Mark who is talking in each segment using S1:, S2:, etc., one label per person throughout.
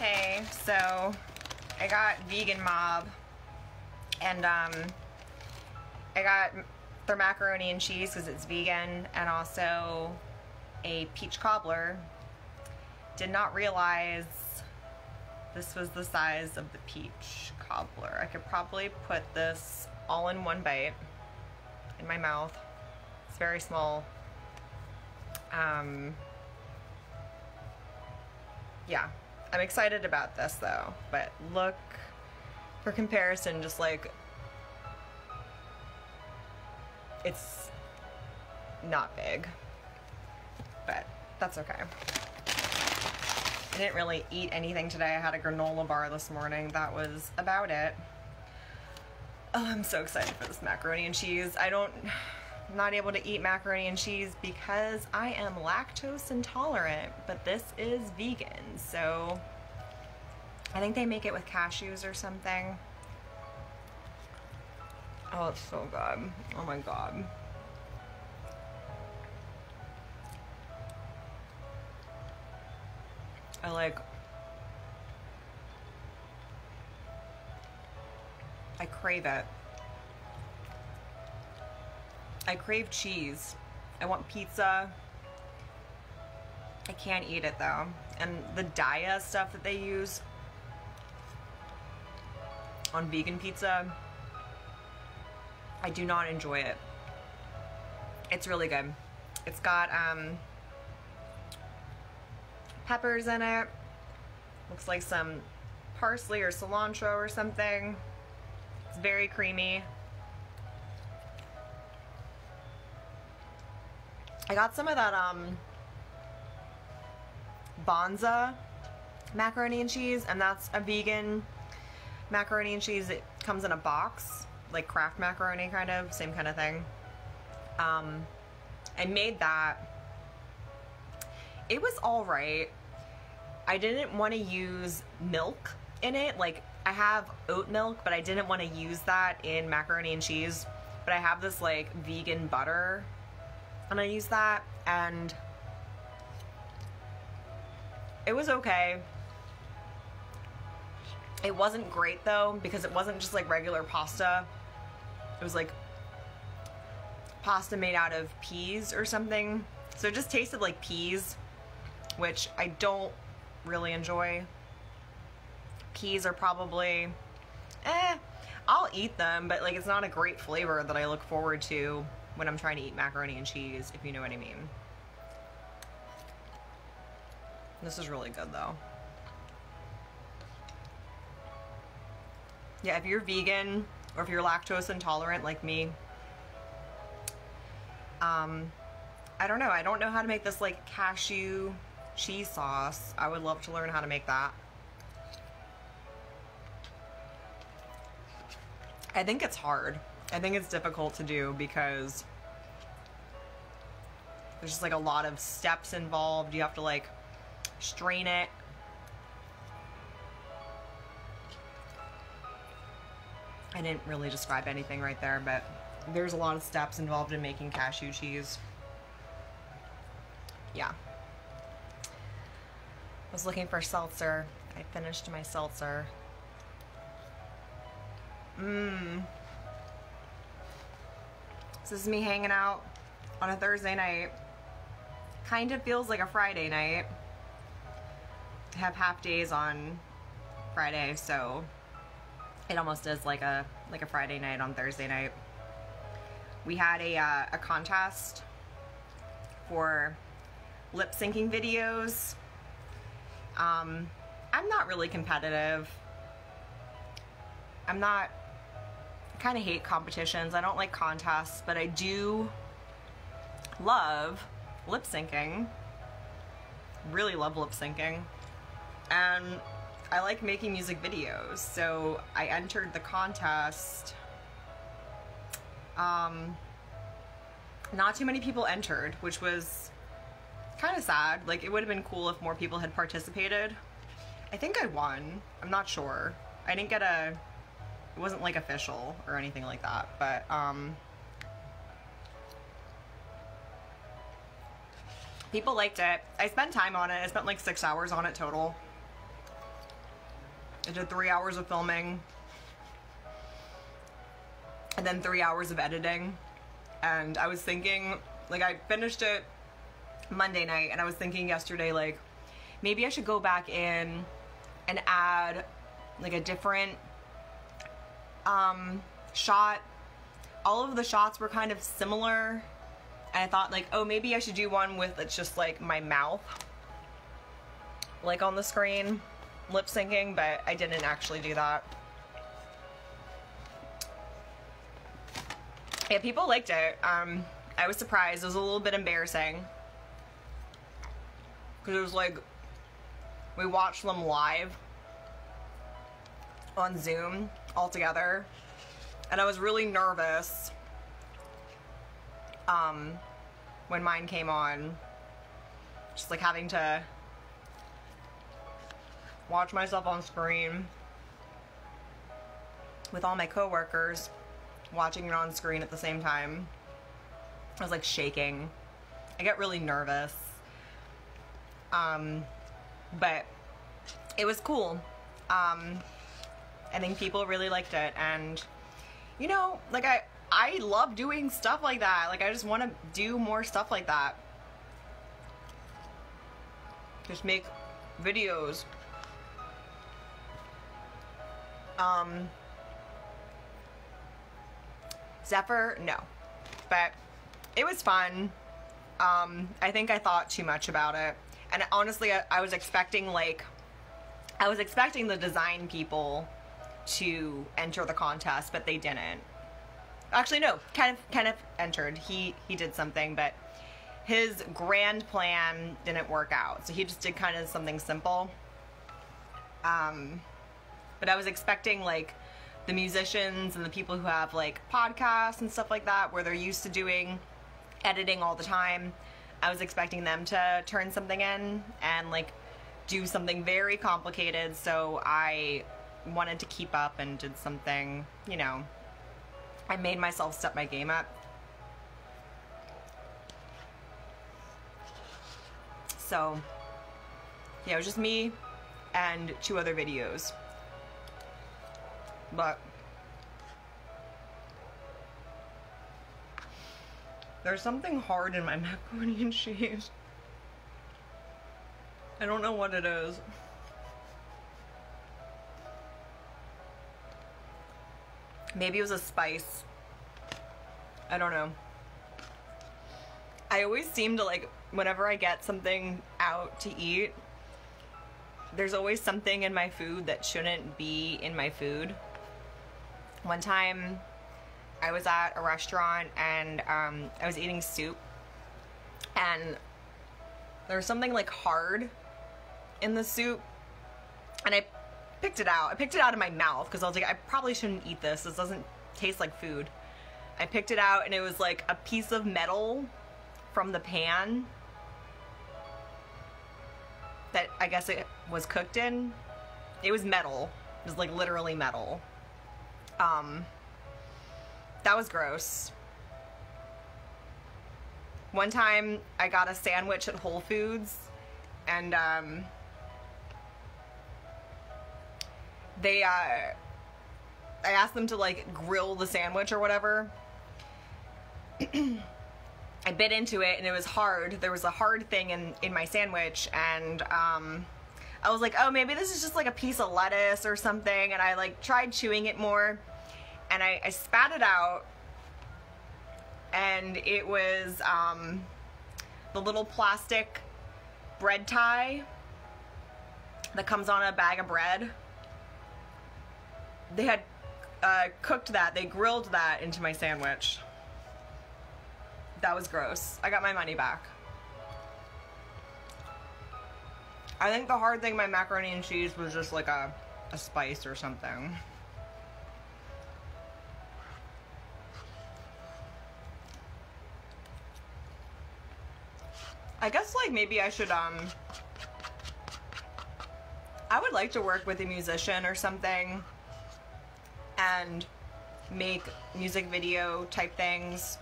S1: Okay, so I got Vegan Mob and um, I got their macaroni and cheese because it's vegan and also a peach cobbler. Did not realize this was the size of the peach cobbler. I could probably put this all in one bite in my mouth. It's very small. Um, yeah, I'm excited about this though, but look for comparison, just like it's not big, but that's okay. I didn't really eat anything today. I had a granola bar this morning. That was about it. Oh, I'm so excited for this macaroni and cheese. I don't, not able to eat macaroni and cheese because I am lactose intolerant, but this is vegan, so I think they make it with cashews or something. Oh, it's so good. Oh my god. I like I crave it. I crave cheese. I want pizza. I can't eat it though. And the Daiya stuff that they use on vegan pizza, I do not enjoy it. It's really good. It's got um, peppers in it. Looks like some parsley or cilantro or something. It's very creamy. I got some of that um, Banza macaroni and cheese, and that's a vegan macaroni and cheese. It comes in a box, like Kraft macaroni kind of, same kind of thing. Um, I made that. It was all right. I didn't want to use milk in it. Like I have oat milk, but I didn't want to use that in macaroni and cheese. But I have this like vegan butter and I used that and it was okay. It wasn't great though because it wasn't just like regular pasta. It was like pasta made out of peas or something. So it just tasted like peas, which I don't really enjoy. Peas are probably, eh, I'll eat them, but like it's not a great flavor that I look forward to when I'm trying to eat macaroni and cheese, if you know what I mean. This is really good though. Yeah, if you're vegan or if you're lactose intolerant like me, um, I don't know. I don't know how to make this like cashew cheese sauce. I would love to learn how to make that. I think it's hard. I think it's difficult to do because there's just like a lot of steps involved. You have to like strain it. I didn't really describe anything right there, but there's a lot of steps involved in making cashew cheese. Yeah. I was looking for seltzer. I finished my seltzer. Mmm. This is me hanging out on a Thursday night. Kind of feels like a Friday night. I have half days on Friday, so it almost is like a like a Friday night on Thursday night. We had a, uh, a contest for lip syncing videos. Um, I'm not really competitive. I'm not kind of hate competitions. I don't like contests, but I do love lip syncing. Really love lip syncing. And I like making music videos. So I entered the contest. Um, not too many people entered, which was kind of sad. Like it would have been cool if more people had participated. I think I won. I'm not sure. I didn't get a it wasn't like official or anything like that, but um, people liked it. I spent time on it. I spent like six hours on it total. I did three hours of filming and then three hours of editing. And I was thinking, like, I finished it Monday night, and I was thinking yesterday, like, maybe I should go back in and add, like, a different um, shot. All of the shots were kind of similar. And I thought, like, oh, maybe I should do one with it's just like my mouth, like on the screen, lip syncing, but I didn't actually do that. Yeah, people liked it. Um, I was surprised. It was a little bit embarrassing. Because it was like, we watched them live on Zoom altogether. And I was really nervous um, when mine came on. Just like having to watch myself on screen with all my coworkers watching it on screen at the same time. I was like shaking. I get really nervous. Um, but it was cool. Um, I think people really liked it, and you know, like I, I love doing stuff like that. Like I just want to do more stuff like that. Just make videos. Um, Zephyr, no. But it was fun. Um, I think I thought too much about it. And honestly, I, I was expecting like, I was expecting the design people to enter the contest, but they didn't. Actually, no. Kenneth Kenneth entered. He he did something, but his grand plan didn't work out. So he just did kind of something simple. Um, but I was expecting like the musicians and the people who have like podcasts and stuff like that where they're used to doing editing all the time. I was expecting them to turn something in and like do something very complicated, so I wanted to keep up and did something, you know, I made myself step my game up. So, yeah, it was just me and two other videos. But there's something hard in my macaroni and cheese. I don't know what it is. Maybe it was a spice. I don't know. I always seem to like, whenever I get something out to eat, there's always something in my food that shouldn't be in my food. One time I was at a restaurant and um, I was eating soup and there was something like hard in the soup and I picked it out. I picked it out of my mouth because I was like, I probably shouldn't eat this. This doesn't taste like food. I picked it out and it was like a piece of metal from the pan that I guess it was cooked in. It was metal. It was like literally metal. Um, that was gross. One time I got a sandwich at Whole Foods and um, they, uh, I asked them to like grill the sandwich or whatever. I bit into it and it was hard. There was a hard thing in, in my sandwich and um, I was like, oh, maybe this is just like a piece of lettuce or something. And I like tried chewing it more and I, I spat it out and it was um, the little plastic bread tie that comes on a bag of bread. They had uh, cooked that, they grilled that into my sandwich. That was gross. I got my money back. I think the hard thing my macaroni and cheese was just like a, a spice or something. I guess like maybe I should um I would like to work with a musician or something and make music video type things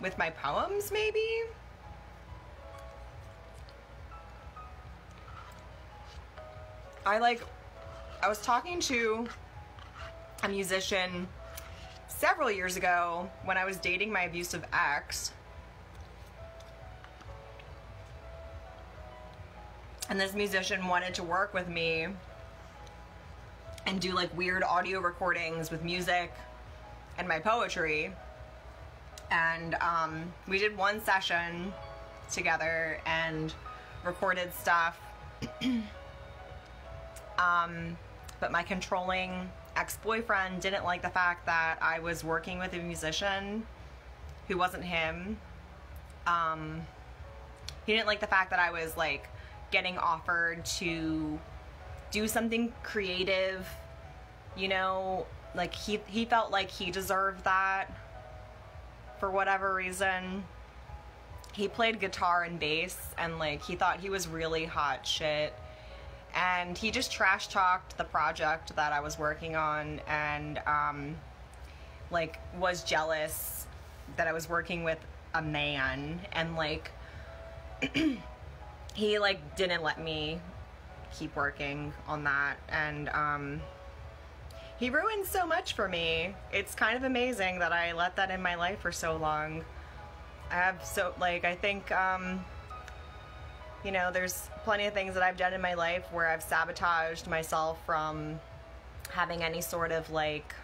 S1: with my poems maybe I like I was talking to a musician several years ago when I was dating my abusive ex. And this musician wanted to work with me and do like weird audio recordings with music and my poetry. And um, we did one session together and recorded stuff. um, but my controlling ex-boyfriend didn't like the fact that I was working with a musician who wasn't him. Um, he didn't like the fact that I was like getting offered to do something creative, you know, like he he felt like he deserved that for whatever reason. He played guitar and bass and like he thought he was really hot shit and he just trash talked the project that I was working on and um, like was jealous that I was working with a man and like he like didn't let me keep working on that and um, he ruined so much for me. It's kind of amazing that I let that in my life for so long. I have so like I think um, you know, there's plenty of things that I've done in my life where I've sabotaged myself from having any sort of like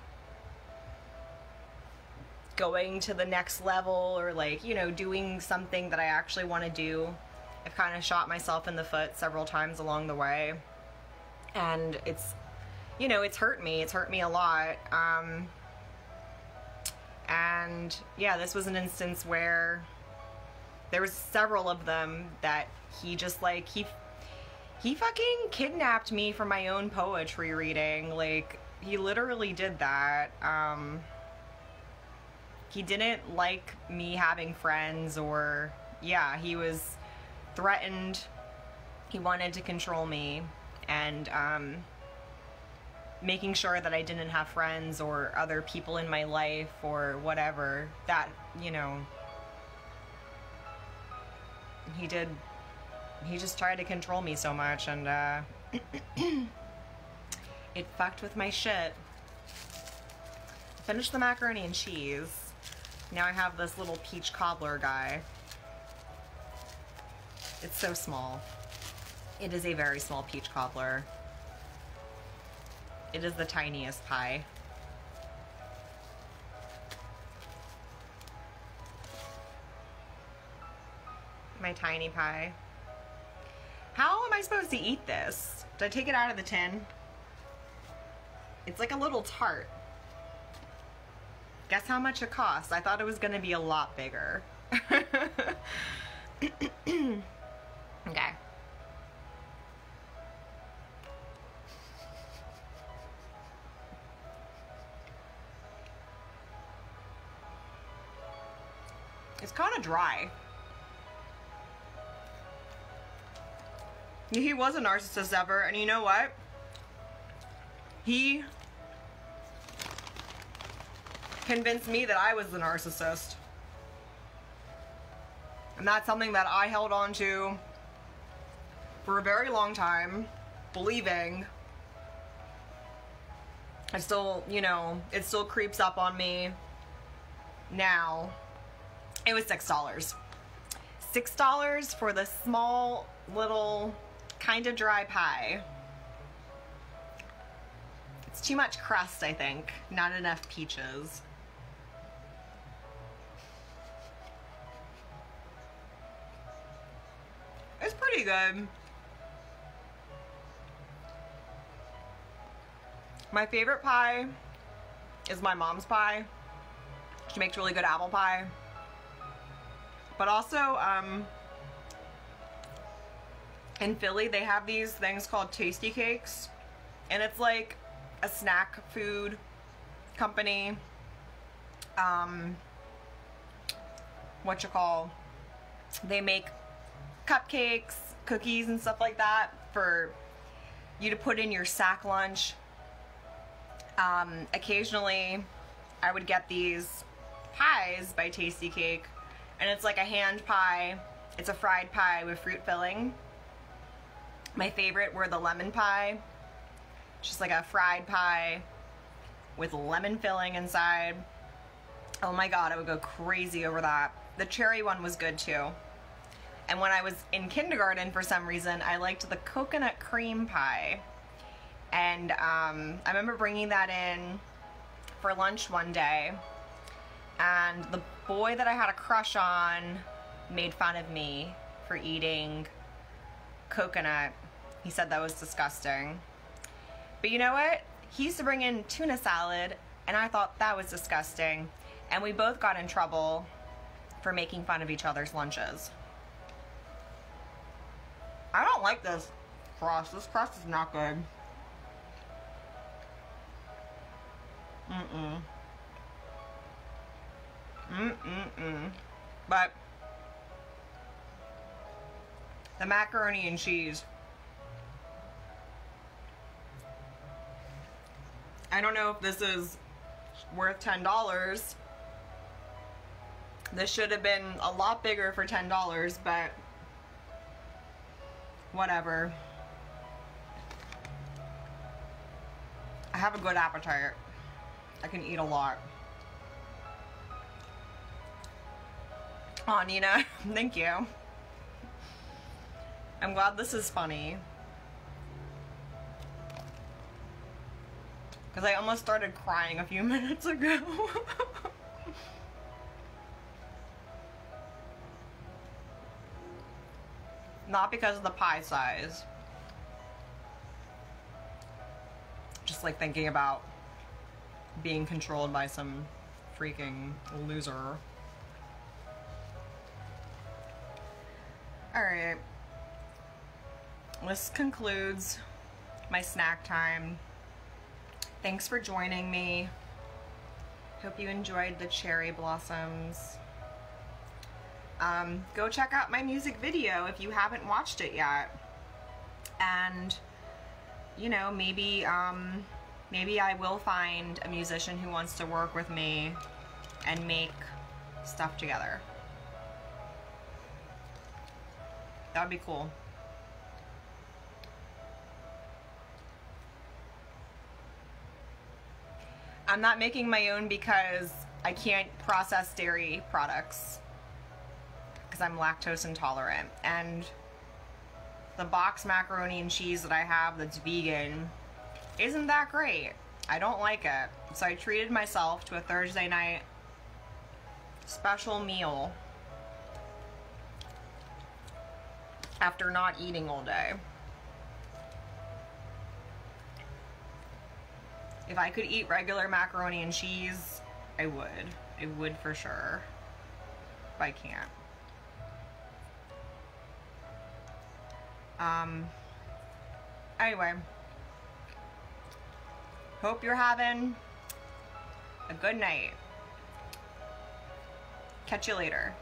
S1: going to the next level or like, you know, doing something that I actually want to do. I've kind of shot myself in the foot several times along the way. And it's, you know, it's hurt me. It's hurt me a lot. Um, and yeah, this was an instance where there was several of them that he just like he he fucking kidnapped me for my own poetry reading like he literally did that um he didn't like me having friends or yeah he was threatened. He wanted to control me and um making sure that I didn't have friends or other people in my life or whatever that you know he did he just tried to control me so much and uh, it fucked with my shit. Finished the macaroni and cheese. Now I have this little peach cobbler guy it's so small it is a very small peach cobbler it is the tiniest pie my tiny pie. How am I supposed to eat this? Do I take it out of the tin? It's like a little tart. Guess how much it costs? I thought it was gonna be a lot bigger. okay. It's kind of dry. He was a narcissist ever, and you know what? He convinced me that I was the narcissist. And that's something that I held on to for a very long time, believing. I still, you know, it still creeps up on me now. It was $6. $6 for the small little kind of dry pie. It's too much crust, I think. Not enough peaches. It's pretty good. My favorite pie is my mom's pie. She makes really good apple pie. But also, um, in Philly, they have these things called Tastykakes. and it's like a snack food company. Um, what you call? They make cupcakes, cookies, and stuff like that for you to put in your sack lunch. Um, occasionally, I would get these pies by Tastykake, and it's like a hand pie. It's a fried pie with fruit filling my favorite were the lemon pie, Just like a fried pie with lemon filling inside. Oh my god, I would go crazy over that. The cherry one was good too. And when I was in kindergarten, for some reason, I liked the coconut cream pie. And um, I remember bringing that in for lunch one day. And the boy that I had a crush on made fun of me for eating coconut. He said that was disgusting. But you know what? He used to bring in tuna salad, and I thought that was disgusting. And we both got in trouble for making fun of each other's lunches. I don't like this crust. This crust is not good. Mm-mm. Mm-mm-mm. But the macaroni and cheese. I don't know if this is worth $10. This should have been a lot bigger for $10, but whatever. I have a good appetite. I can eat a lot. Aw, Nina, thank you. I'm glad this is funny. Because I almost started crying a few minutes ago. Not because of the pie size. Just like thinking about being controlled by some freaking loser. Alright. This concludes my snack time. Thanks for joining me. Hope you enjoyed the cherry blossoms. Um, go check out my music video if you haven't watched it yet. And, you know, maybe, um, maybe I will find a musician who wants to work with me and make stuff together. That would be cool. I'm not making my own because I can't process dairy products because I'm lactose intolerant. And the box macaroni and cheese that I have that's vegan isn't that great. I don't like it. So I treated myself to a Thursday night special meal after not eating all day. If I could eat regular macaroni and cheese, I would. I would for sure. But I can't. Um, anyway. Hope you're having a good night. Catch you later.